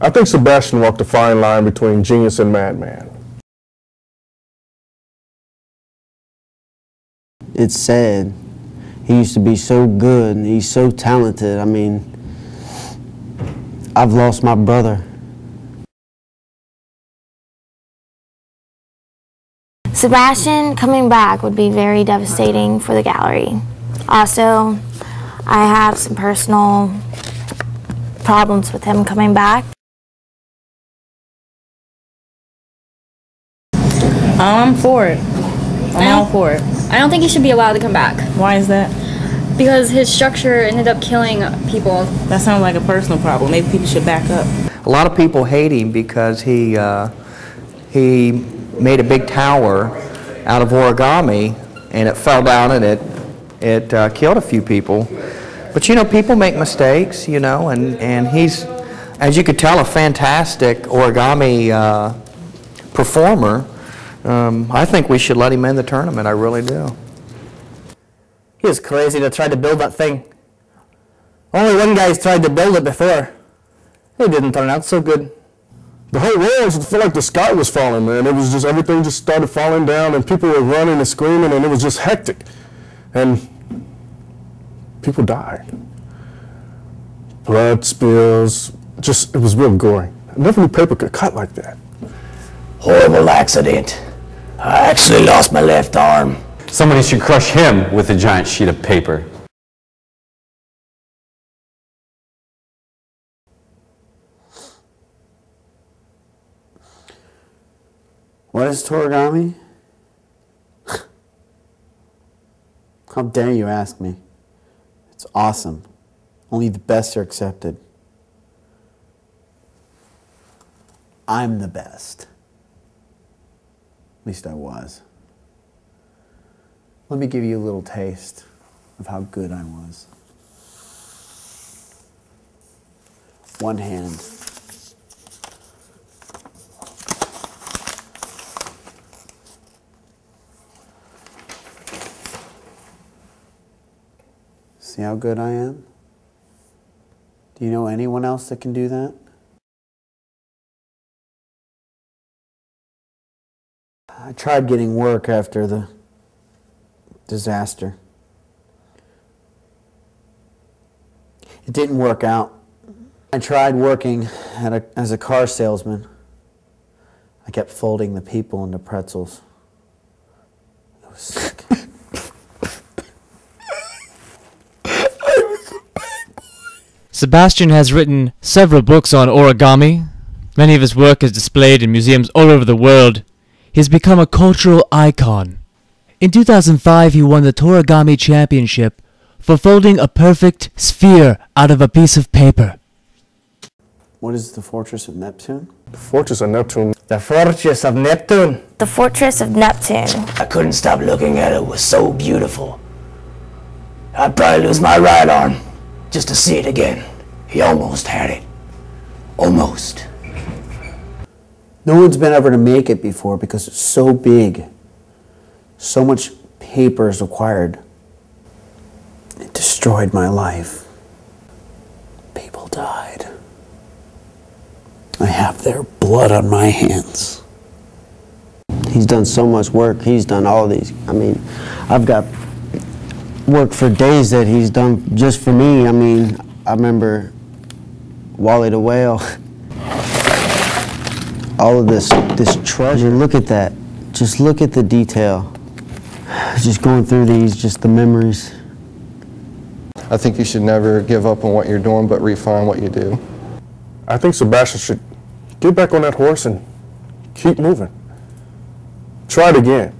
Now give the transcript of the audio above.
I think Sebastian walked a fine line between genius and madman. It's sad. He used to be so good and he's so talented. I mean, I've lost my brother. Sebastian coming back would be very devastating for the gallery. Also, I have some personal problems with him coming back. I'm for it. I'm all for it. I don't think he should be allowed to come back Why is that? because his structure ended up killing people. That sounds like a personal problem. Maybe people should back up. A lot of people hate him because he, uh, he made a big tower out of origami and it fell down and it, it uh, killed a few people. But you know, people make mistakes, you know, and, and he's, as you could tell, a fantastic origami uh, performer. Um, I think we should let him in the tournament, I really do. He was crazy to try to build that thing. Only one guy's tried to build it before. It didn't turn out so good. The whole world just felt like the sky was falling, man. It was just, everything just started falling down and people were running and screaming and it was just hectic. And people died. Blood spills, just, it was real gory. I never knew paper could cut like that. Horrible accident. I actually lost my left arm. Somebody should crush him with a giant sheet of paper. What is Tourigami? How dare you ask me? It's awesome. Only the best are accepted. I'm the best. At least I was. Let me give you a little taste of how good I was. One hand. See how good I am? Do you know anyone else that can do that? I tried getting work after the disaster. It didn't work out. I tried working a, as a car salesman. I kept folding the people into pretzels. It was sick. Sebastian has written several books on origami. Many of his work is displayed in museums all over the world. He has become a cultural icon. In 2005, he won the Tourigami Championship for folding a perfect sphere out of a piece of paper. What is the Fortress of Neptune? The Fortress of Neptune. The Fortress of Neptune. The Fortress of Neptune. I couldn't stop looking at it. It was so beautiful. I'd probably lose my right arm just to see it again. He almost had it. Almost. No one's been able to make it before because it's so big. So much paper is required. It destroyed my life. People died. I have their blood on my hands. He's done so much work. He's done all these. I mean, I've got work for days that he's done just for me. I mean, I remember Wally the Whale. All of this, this treasure. Look at that. Just look at the detail. Just going through these, just the memories. I think you should never give up on what you're doing, but refine what you do. I think Sebastian should get back on that horse and keep moving. Try it again.